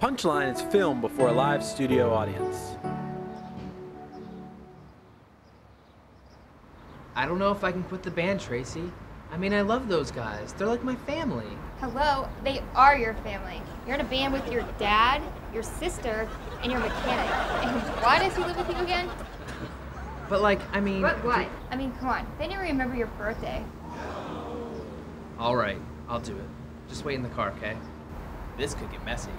Punchline is filmed before a live studio audience. I don't know if I can quit the band, Tracy. I mean, I love those guys. They're like my family. Hello, they are your family. You're in a band with your dad, your sister, and your mechanic. And why does he live with you again? But like, I mean. What? What? I mean, come on. They didn't remember your birthday. All right, I'll do it. Just wait in the car, okay? This could get messy.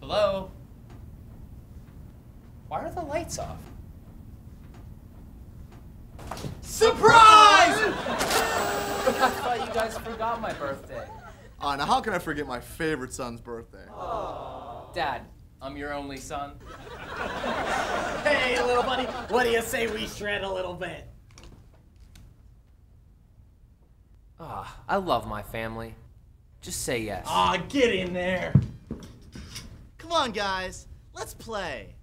Hello? Why are the lights off? Surprise! I thought you guys forgot my birthday. Uh, now how can I forget my favorite son's birthday? Dad, I'm your only son. Hey, little buddy, what do you say we shred a little bit? Ah, I love my family. Just say yes. Aw, get in there. Come on, guys. Let's play.